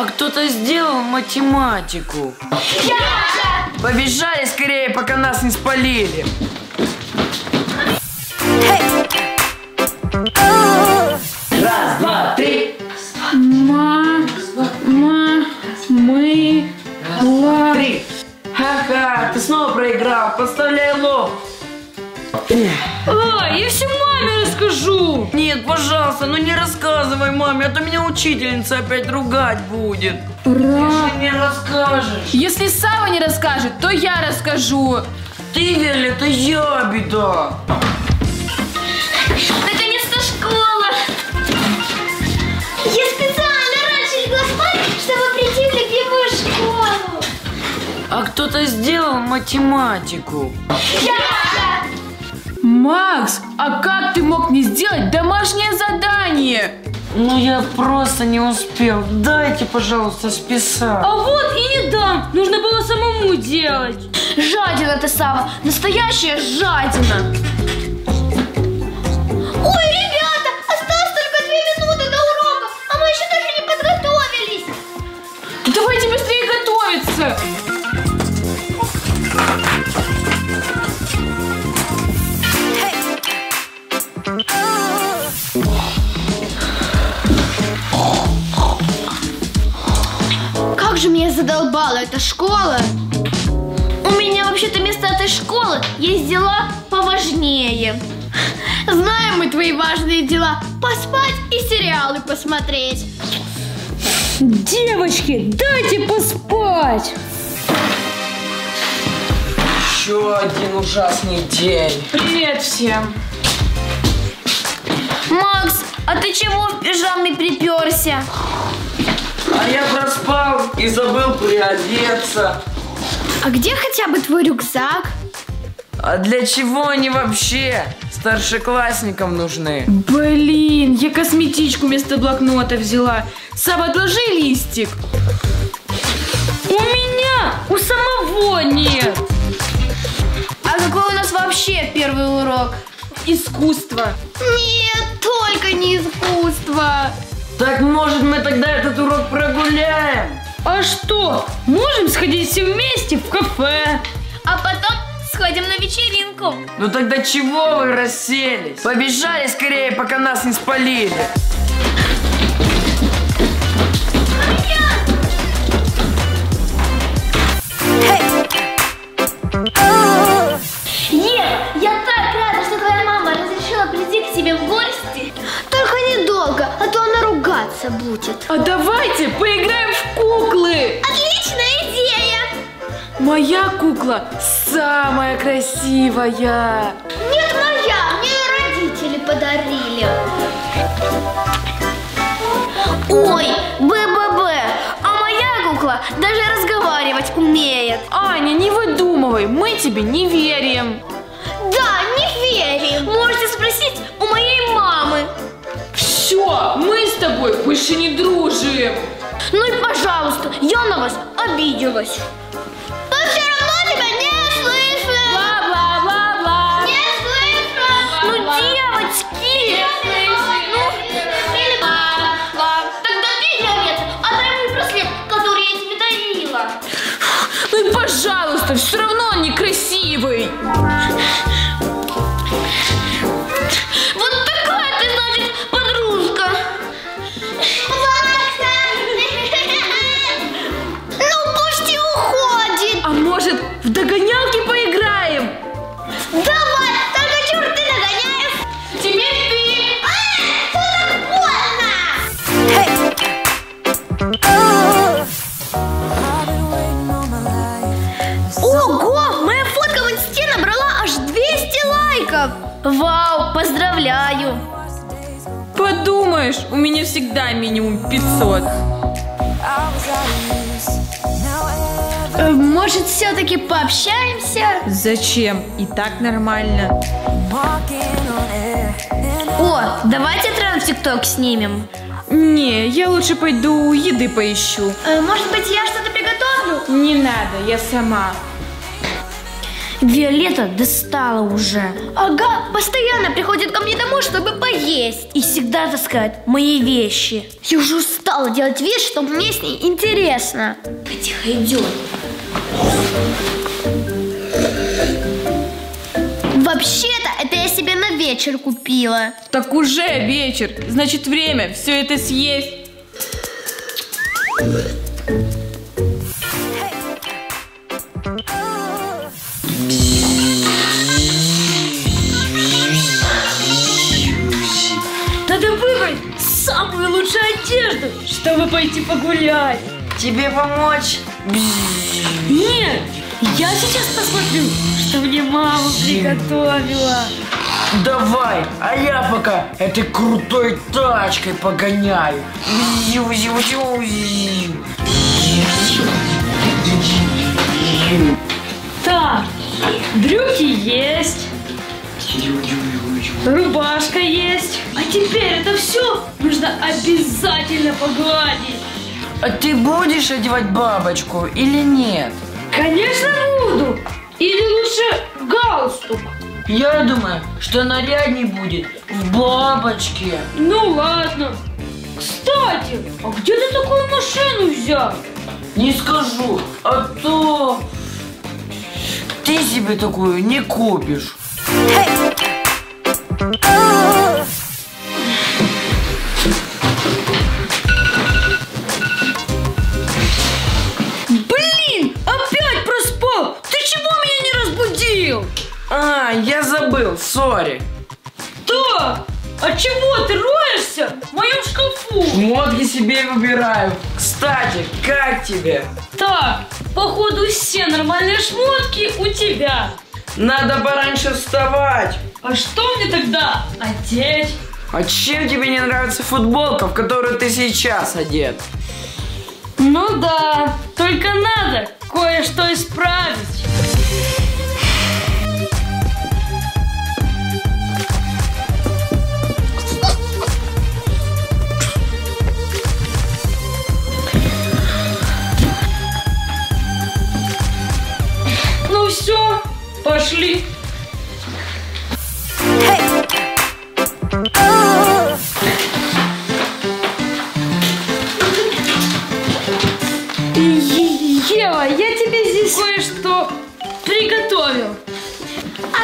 А кто-то сделал математику. Побежали скорее, пока нас не спалили. Раз, два, три. Ма, ма, мы, ла. Три. Ха-ха, ты снова проиграл. Подставляй лоб. А, я все маме расскажу. Нет, пожалуйста, ну не рассказывай маме, а то меня учительница опять ругать будет. Ра. Ты не расскажешь. Если Сава не расскажет, то я расскажу. Ты, Виолетта, это я беда. Наконец-то школа! Я специально раньше легла спать, чтобы прийти в любимую школу. А кто-то сделал математику. Макс, а как ты мог не сделать домашнее задание? Ну я просто не успел. Дайте, пожалуйста, списать. А вот и не дам. Нужно было самому делать. Жадина ты, Сава, настоящая жадина. Задолбала эта школа. У меня вообще-то вместо этой школы есть дела поважнее. Знаем мы твои важные дела. Поспать и сериалы посмотреть. Девочки, дайте поспать. Еще один ужасный день. Привет всем. Макс, а ты чего в пижамный приперся? А я проспал и забыл приодеться. А где хотя бы твой рюкзак? А для чего они вообще старшеклассникам нужны? Блин, я косметичку вместо блокнота взяла. Сава, отложи листик. У меня, у самого нет. А какой у нас вообще первый урок? Искусство. Нет, только не искусство. Так может мы тогда этот урок прогуляем? А что, можем сходить все вместе в кафе? А потом сходим на вечеринку. Ну тогда чего вы расселись? Побежали скорее, пока нас не спалили. Ругаться будет. А давайте поиграем в куклы. Отличная идея! Моя кукла самая красивая. Нет, моя, мне ее родители подарили. Ой, БББ, а моя кукла даже разговаривать умеет. Аня, не выдумывай, мы тебе не верим. Да, не верим. Можете спросить у моей мамы. Все, мы тобой больше не дружим. Ну и пожалуйста, я на вас обиделась. Но все равно тебя не слышу. Бла-бла-бла-бла. Не слышу. Ну, девочки. Ну, или Тогда ты диабет, а дай мой браслет, который я тебе дарила. Ну и пожалуйста, все равно он некрасивый. 500. Э, Может, все-таки пообщаемся? Зачем? И так нормально. О, давайте тренд в ТикТок снимем. Не, я лучше пойду еды поищу. Э, Может быть, я что-то приготовлю? Не надо, я сама. Виолетта достала уже. Ага, постоянно приходит ко мне домой, чтобы поесть. И всегда таскает мои вещи. Я уже устала делать вид, что мне с ней интересно. Потихо идем. Вообще-то, это я себе на вечер купила. Так уже вечер. Значит, время все это съесть. Лучшую одежду, чтобы пойти погулять. Тебе помочь? Нет, я сейчас посмотрю, что мне мама приготовила. Давай, а я пока этой крутой тачкой погоняю. Так, брюки есть, рубашка есть. А теперь это все нужно обязательно погладить. А ты будешь одевать бабочку или нет? Конечно буду. Или лучше галстук. Я думаю, что нарядней будет в бабочке. Ну ладно. Кстати, а где ты такую машину взял? Не скажу, а то ты себе такую не купишь. Блин, опять проспал. Ты чего меня не разбудил? А, я забыл, сори. Да, а чего ты роешься в моем шкафу? Шмотки себе выбираю. Кстати, как тебе? Так, походу все нормальные шмотки у тебя. Надо пораньше вставать. А что мне тогда одеть? А чем тебе не нравится футболка, в которую ты сейчас одет? Ну да, только надо кое-что исправить. Ну все, пошли.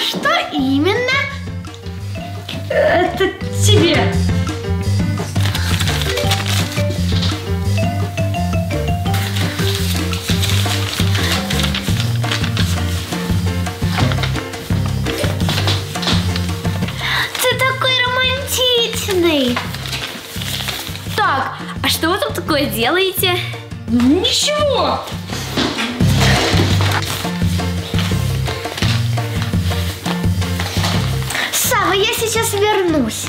А что именно? Это тебе. Ты такой романтичный. Так, а что вы тут такое делаете? Ничего. Сейчас вернусь.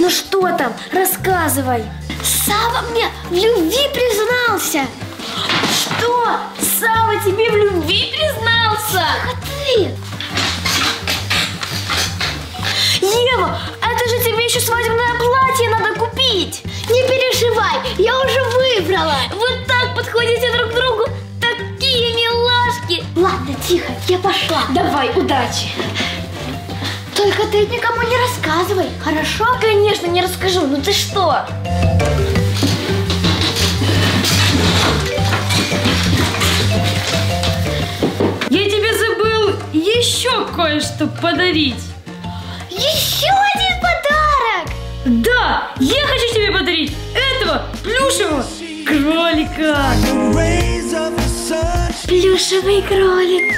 Ну что там? Рассказывай. Сава мне в любви признался. Что? Сава тебе в любви признался? Тихо ты. Ева, это же тебе еще свадебное платье надо купить. Не переживай, я уже выбрала. Вот так подходите друг к другу. Ладно, тихо, я пошла. Давай, удачи. Только ты никому не рассказывай, хорошо? Конечно, не расскажу. Ну ты что? Я тебе забыл еще кое-что подарить. Еще один подарок! Да, я хочу тебе подарить этого плюшевого кролика. Плюшевый кролик.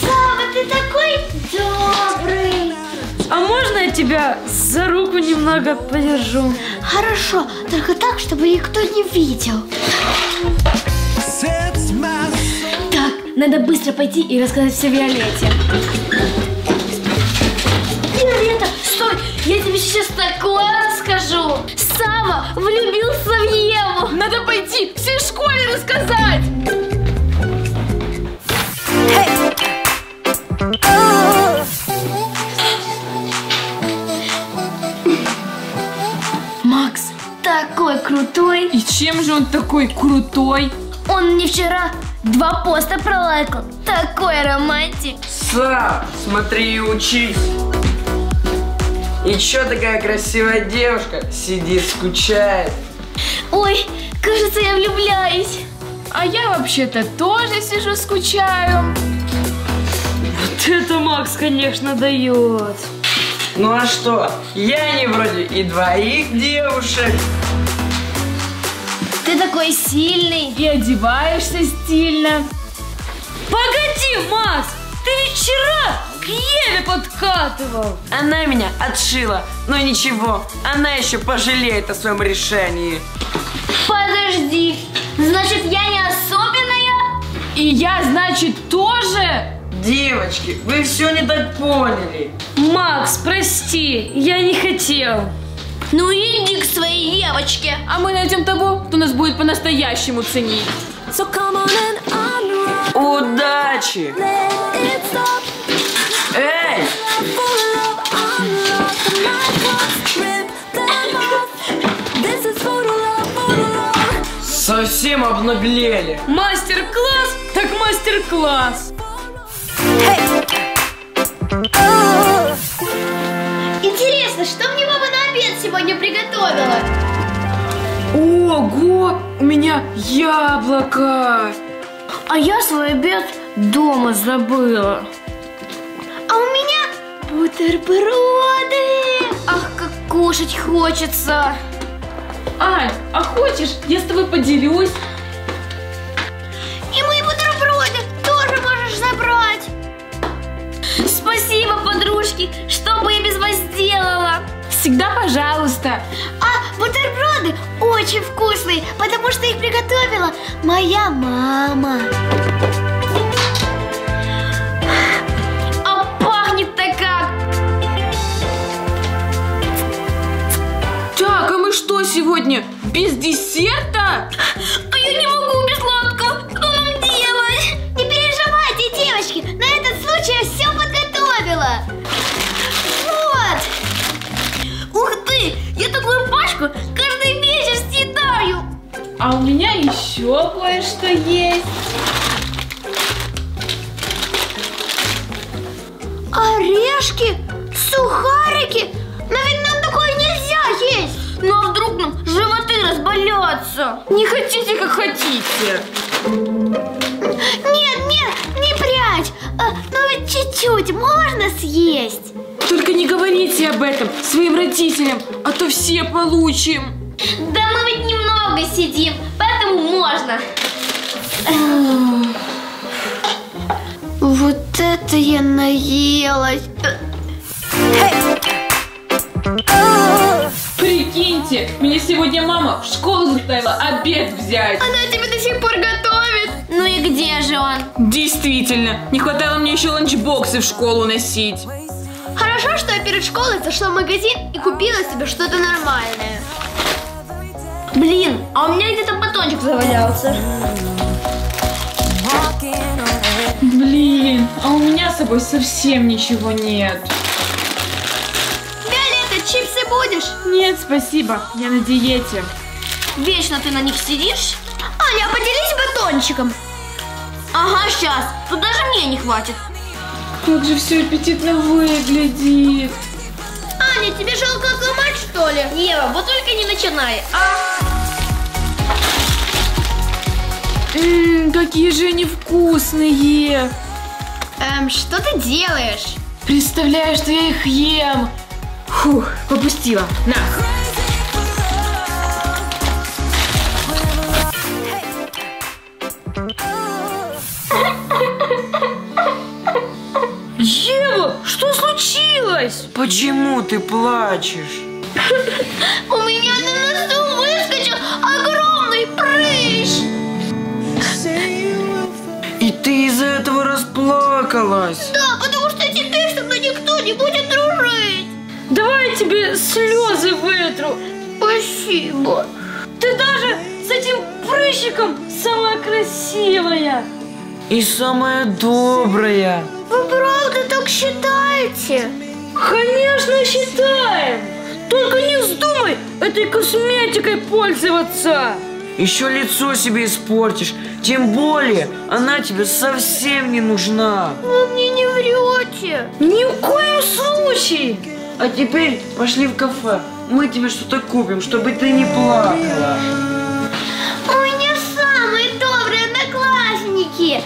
Сава, ты такой добрый. А можно я тебя за руку немного подержу? Хорошо, только так, чтобы никто не видел. Так, надо быстро пойти и рассказать все Виолетте. Виолетта, стой! Я тебе сейчас такое расскажу. Сава влюбился в Еву. Надо пойти всей школе рассказать. Макс такой крутой. И чем же он такой крутой? Он мне вчера два поста пролайкал. Такой романтик. Сам, смотри и учись. И чё такая красивая девушка сидит, скучает? Ой, кажется, я влюбляюсь. А я вообще-то тоже сижу, скучаю. Вот это Макс, конечно, дает. Ну а что, я не вроде и двоих девушек. Ты такой сильный. И одеваешься стильно. Погоди, Макс, ты ведь вчера к Еве подкатывал. Она меня отшила, но ничего, она еще пожалеет о своем решении. Подожди, значит, я не особенная? И я, значит, тоже? Девочки, вы все не так поняли. Макс, прости, я не хотел. Ну иди к своей девочке. А мы найдем того, кто нас будет по-настоящему ценить. So come on and unrock, Удачи! let it stop. Совсем обнаглели. Мастер-класс? Так мастер-класс. Интересно, что мне мама на обед сегодня приготовила? Ого, у меня яблоко. А я свой обед дома забыла. Бутерброды. Ах, как кушать хочется. Ань, а хочешь, я с тобой поделюсь? И мои бутерброды тоже можешь забрать. Спасибо, подружки, что бы я без вас сделала. Всегда пожалуйста. А бутерброды очень вкусные, потому что их приготовила моя мама. Что сегодня? Без десерта? А я не могу без сладкого. Что нам делать? Не переживайте, девочки. На этот случай я все подготовила. Вот. Ух ты, я такую пачку каждый вечер съедаю. А у меня еще кое-что есть. Орешки, сухарики. Животы разболятся? Не хотите, как хотите. Нет, нет, не прячь. А, ну ведь чуть-чуть можно съесть. Только не говорите об этом своим родителям, а то все получим. Да мы ведь немного сидим, поэтому можно. Вот это я наелась. Прикиньте, меня сегодня мама в школу заставила обед взять. Она тебе до сих пор готовит. Ну и где же он? Действительно, не хватало мне еще ланчбоксы в школу носить. Хорошо, что я перед школой зашла в магазин и купила себе что-то нормальное. Блин, а у меня где-то батончик завалялся. Блин, а у меня с собой совсем ничего нет. Будешь? Нет, спасибо, я на диете. Вечно ты на них сидишь. Аня, а поделись батончиком. Ага, сейчас. Тут даже мне не хватит. Как же все аппетитно выглядит. Аня, тебе жалко отломать, что ли? Ева, вот только не начинай. А? Ммм, какие же они вкусные. Эм, что ты делаешь? Представляю, что я их ем. Фух, попустила. На. Ева, что случилось? Почему ты плачешь? У меня на носу выскочил огромный прыщ. И ты из-за этого расплакалась. Тебе слезы вытру. Спасибо. Ты даже с этим прыщиком самая красивая. И самая добрая. Вы правда так считаете? Конечно, считаем. Только не вздумай этой косметикой пользоваться. Еще лицо себе испортишь. Тем более, она тебе совсем не нужна. Вы мне не врете. Ни в коем случае. А теперь пошли в кафе. Мы тебе что-то купим, чтобы ты не плакала. У меня самые добрые одноклассники.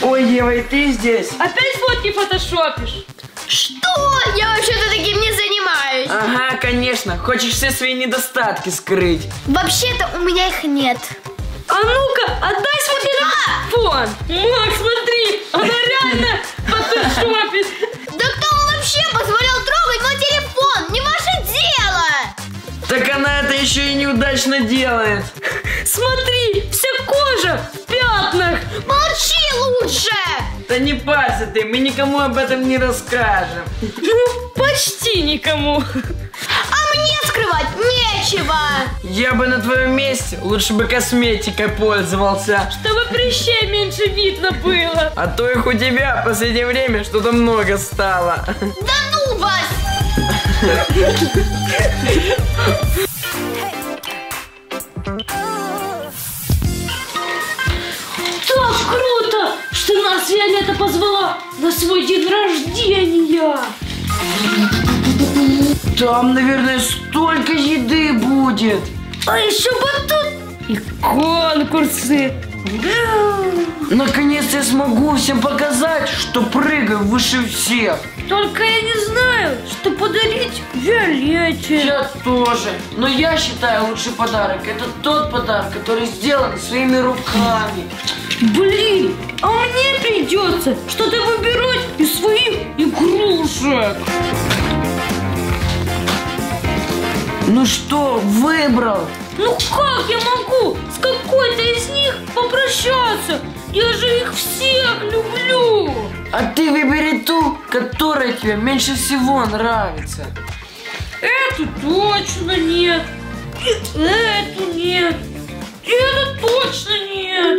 Ой, Ева, и ты здесь? Опять фотки фотошопишь? Что? Я вообще-то таким не занимаюсь. Ага, конечно. Хочешь все свои недостатки скрыть. Вообще-то у меня их нет. А ну-ка, отдай свой телефон. Макс, смотри, она реально фотошопит. Да кто вообще позволял трогать мой телефон? Не ваше дело. Так она это еще и неудачно делает. Смотри, вся кожа в пятнах. Молчи лучше. Да не парься ты, мы никому об этом не расскажем. Ну, почти никому. А мне скрывать нечего. Я бы на твоем месте лучше бы косметикой пользовался. Чтобы прыщей меньше видно было. А то их у тебя в последнее время что-то много стало. Да ну вас. Так круто, что нас Виолетта позвала на свой день рождения. Там, наверное, столько еды будет. А еще батут и конкурсы. Наконец я смогу всем показать, что прыгаю выше всех. Только я не знаю, что подарить Виолетте. Я тоже. Но я считаю, лучший подарок это тот подарок, который сделан своими руками. Блин, а мне придется что-то выбирать из своих игрушек. Ну что, выбрал? Ну как я могу с какой-то из них попрощаться? Я же их всех люблю. А ты выбери ту, которая тебе меньше всего нравится. Эту точно нет. И эту нет. И эту точно нет.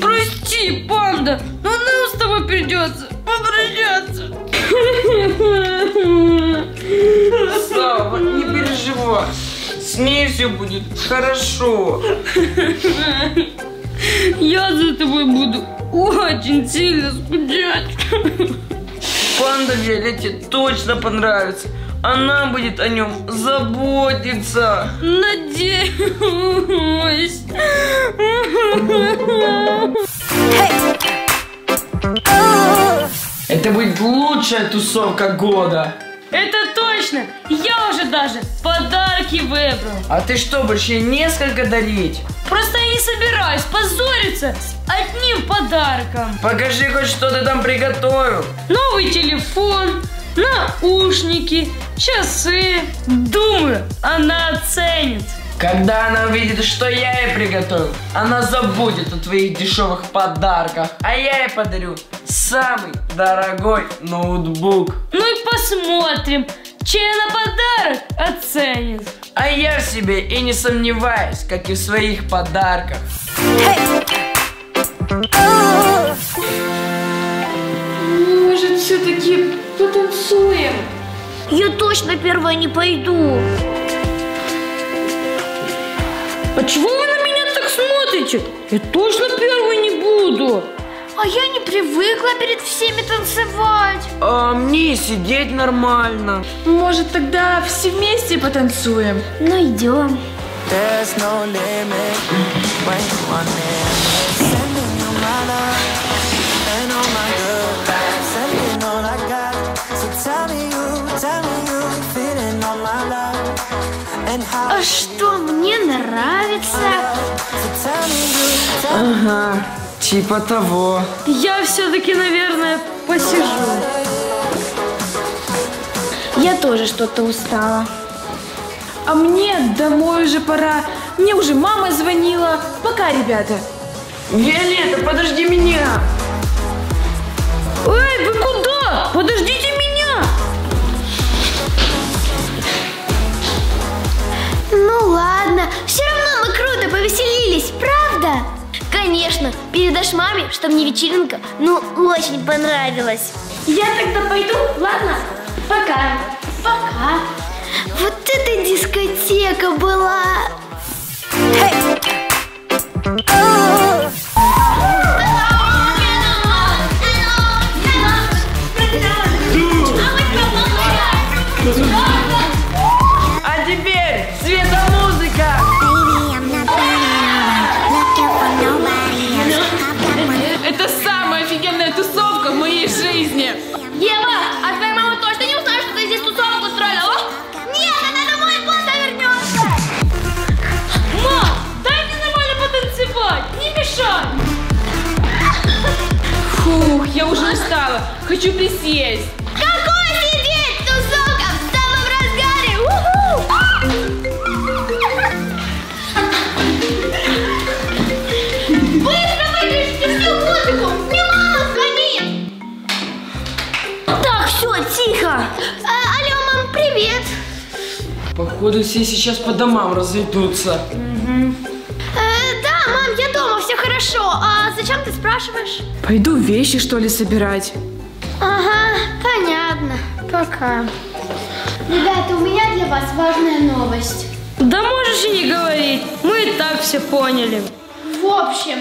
Прости, панда, но нам с тобой придется попрощаться. Сава, не переживай. С ней все будет хорошо. Я за тобой буду очень сильно скучать. Панда Виолетте точно понравится. Она будет о нем заботиться. Надеюсь. Это будет лучшая тусовка года. Это точно! Я уже даже подарки выбрал. А ты что, будешь ей несколько дарить? Просто я не собираюсь позориться с одним подарком. Покажи хоть, что ты там приготовил. Новый телефон, наушники, часы. Думаю, она оценит. Когда она увидит, что я ей приготовил, она забудет о твоих дешевых подарках. А я ей подарю самый дорогой ноутбук. Ну и посмотрим, чей она подарок оценит. А я в себе и не сомневаюсь, как и в своих подарках. Может, все-таки потанцуем? Я точно первая не пойду. А чего вы на меня так смотрите? Я точно первой не буду. А я не привыкла перед всеми танцевать. А мне сидеть нормально. Может, тогда все вместе потанцуем? Ну идем. There's no limit when что мне нравится? Ага, типа того. Я все-таки, наверное, посижу. Я тоже что-то устала. А мне домой уже пора. Мне уже мама звонила. Пока, ребята. Виолетта, подожди меня. Эй, вы куда? Подождите меня! Ну ладно, все равно мы круто повеселились, правда? Конечно. Передашь маме, что мне вечеринка, ну, очень понравилась. Я тогда пойду, ладно? Пока. Пока. Вот эта дискотека была. А Хочу присесть. Какой сидеть? Тусовка в самом разгаре! Уху! Быстро выключите всю музыку! Мне мама звонит! Так, все, тихо! А, алло, мам, привет! Походу все сейчас по домам разойдутся. Э, да, мам, я дома, все хорошо. А зачем ты спрашиваешь? Пойду вещи, что ли, собирать. Пока. Ребята, у меня для вас важная новость. Да можешь и не говорить, мы и так все поняли. В общем,